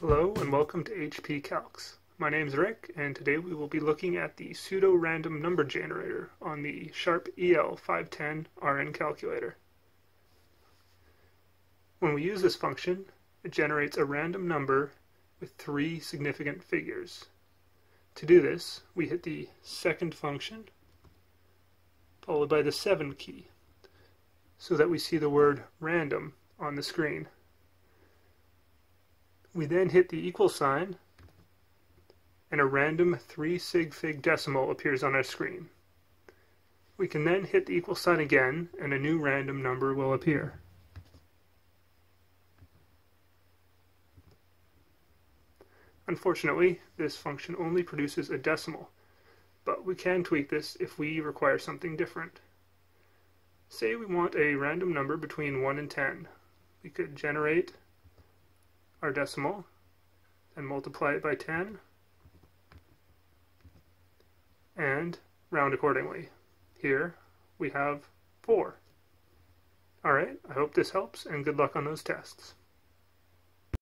Hello and welcome to HD Calcs. My name is Rick and today we will be looking at the pseudo-random number generator on the Sharp EL510 RN calculator. When we use this function, it generates a random number with three significant figures. To do this, we hit the second function followed by the 7 key so that we see the word random on the screen. We then hit the equal sign and a random 3 sig fig decimal appears on our screen. We can then hit the equal sign again and a new random number will appear. Unfortunately, this function only produces a decimal, but we can tweak this if we require something different. Say we want a random number between 1 and 10. We could generate our decimal and multiply it by 10 and round accordingly. Here we have 4. Alright, I hope this helps and good luck on those tests.